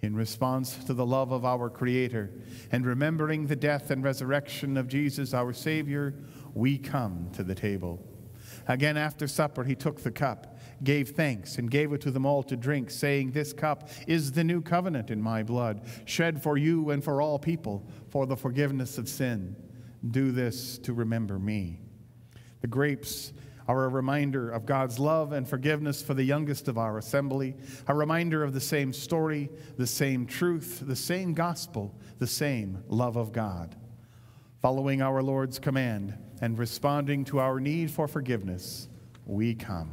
in response to the love of our Creator and remembering the death and resurrection of Jesus, our Savior, we come to the table. Again, after supper, he took the cup, gave thanks, and gave it to them all to drink, saying, This cup is the new covenant in my blood, shed for you and for all people for the forgiveness of sin. Do this to remember me. The grapes are a reminder of God's love and forgiveness for the youngest of our assembly, a reminder of the same story, the same truth, the same gospel, the same love of God. Following our Lord's command and responding to our need for forgiveness, we come.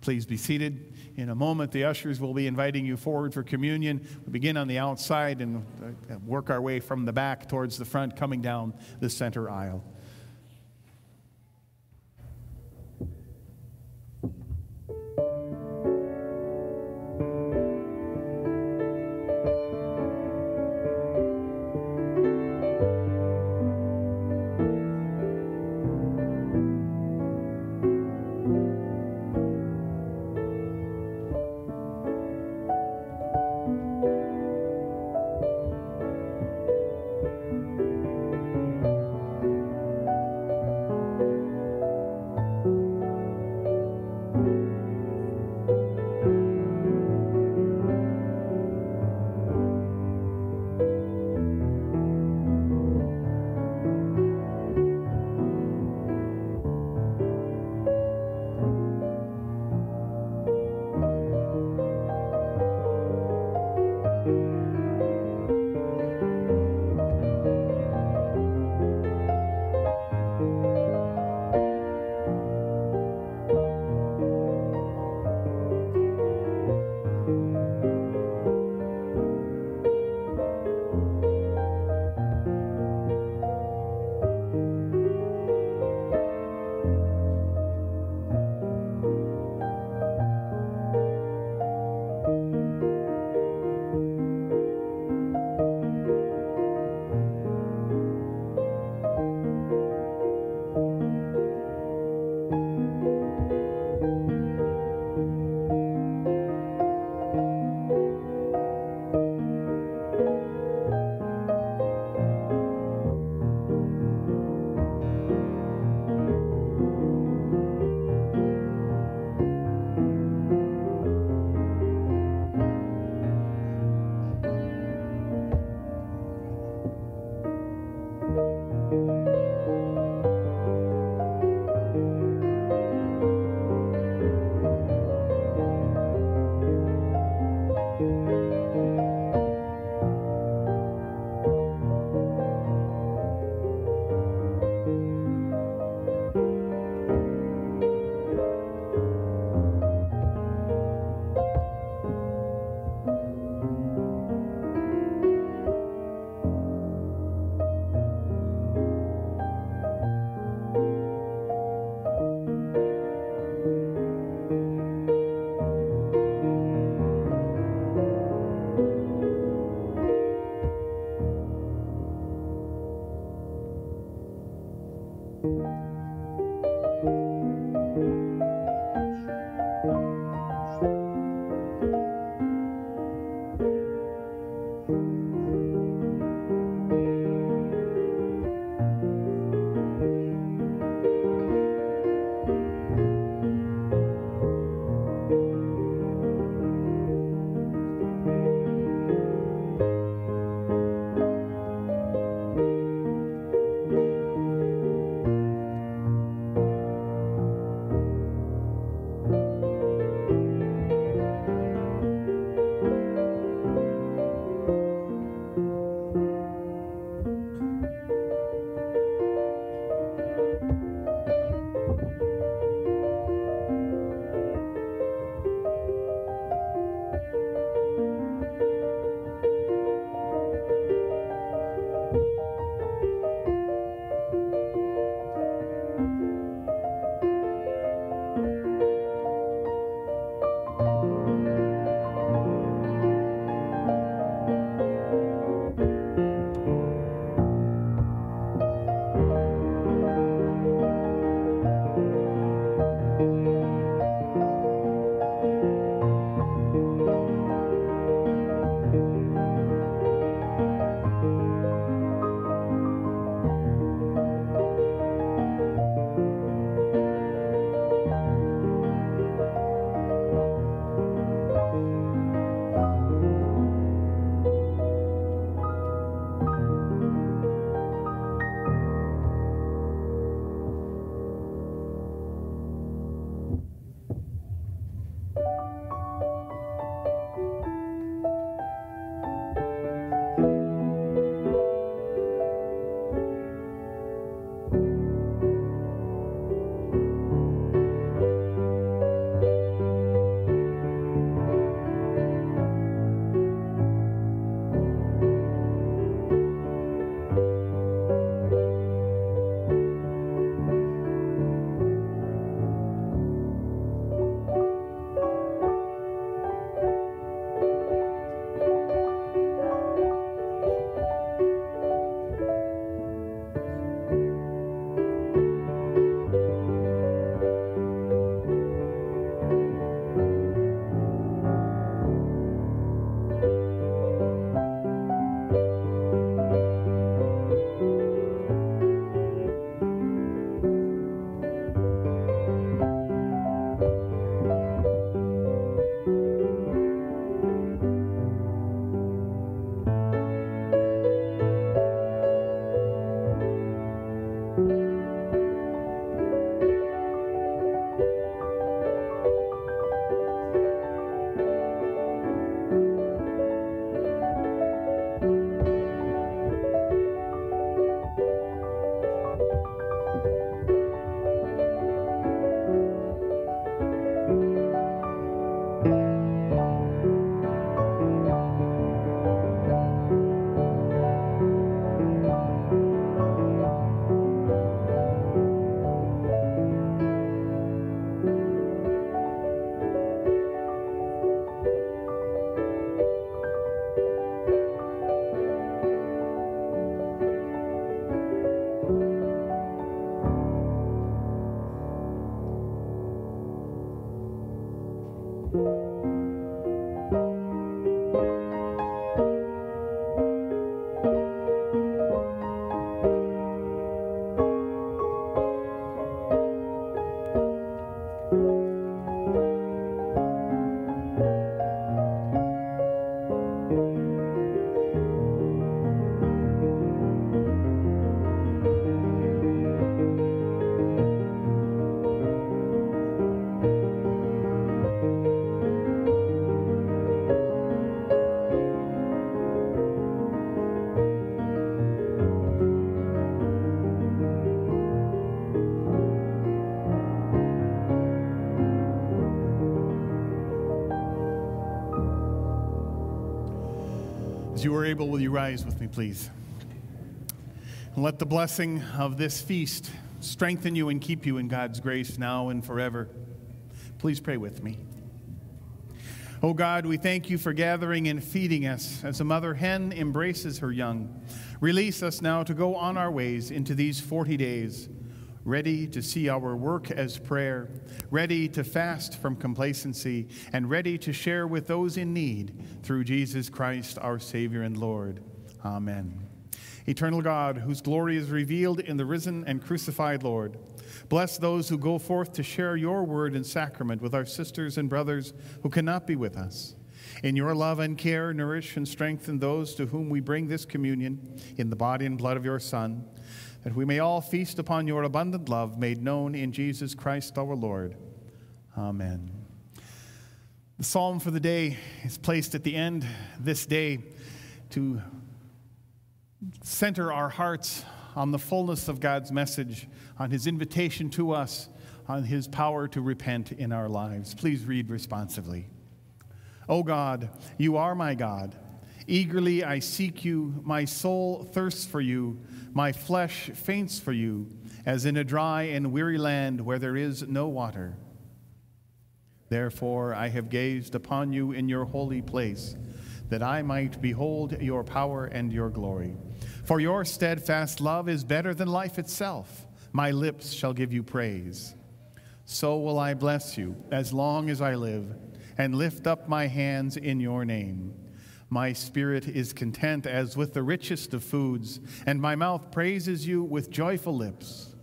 Please be seated. In a moment, the ushers will be inviting you forward for communion. We begin on the outside and uh, work our way from the back towards the front, coming down the center aisle. You are able, will you rise with me, please? And let the blessing of this feast strengthen you and keep you in God's grace now and forever. Please pray with me. Oh God, we thank you for gathering and feeding us as a mother hen embraces her young. Release us now to go on our ways into these 40 days, ready to see our work as prayer, ready to fast from complacency, and ready to share with those in need through Jesus Christ, our Savior and Lord. Amen. Eternal God, whose glory is revealed in the risen and crucified Lord, bless those who go forth to share your word and sacrament with our sisters and brothers who cannot be with us. In your love and care, nourish and strengthen those to whom we bring this communion in the body and blood of your Son, that we may all feast upon your abundant love made known in Jesus Christ our Lord. Amen. The psalm for the day is placed at the end this day to center our hearts on the fullness of God's message, on his invitation to us, on his power to repent in our lives. Please read responsively. O God, you are my God. Eagerly I seek you. My soul thirsts for you. My flesh faints for you, as in a dry and weary land where there is no water. Therefore I have gazed upon you in your holy place, that I might behold your power and your glory. For your steadfast love is better than life itself. My lips shall give you praise. So will I bless you as long as I live, and lift up my hands in your name. My spirit is content as with the richest of foods, and my mouth praises you with joyful lips.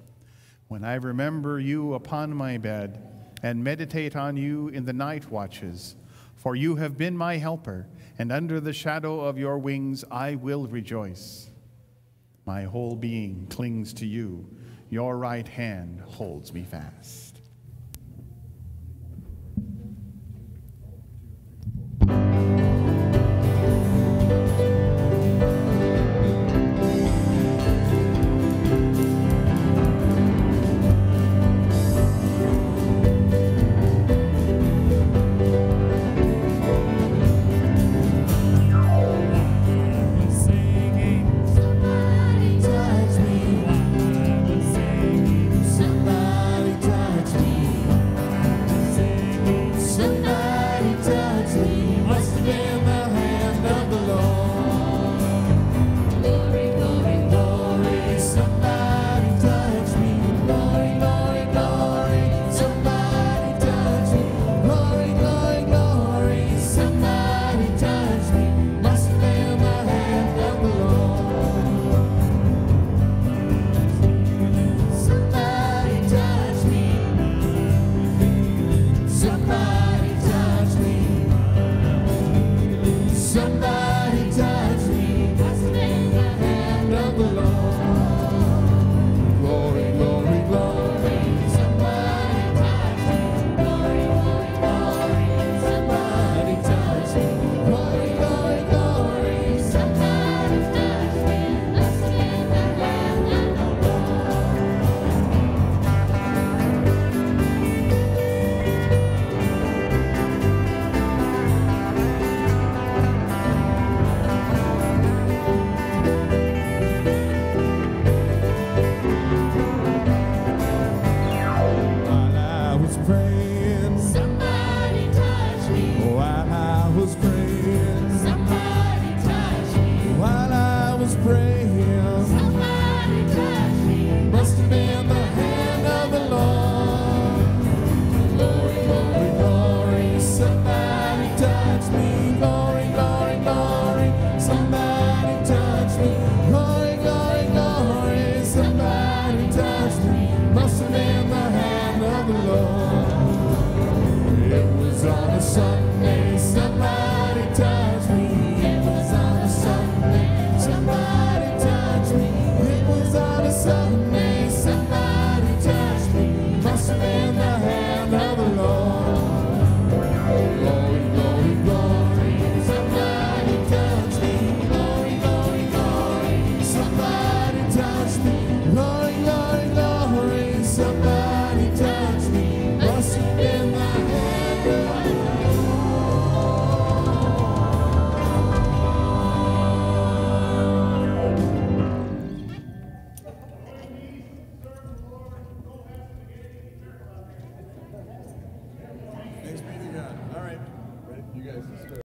When I remember you upon my bed, and meditate on you in the night watches, for you have been my helper, and under the shadow of your wings I will rejoice. My whole being clings to you. Your right hand holds me fast.